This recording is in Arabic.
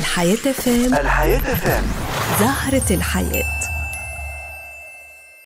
الحياة فام. الحياة فام. زهرة الحياة.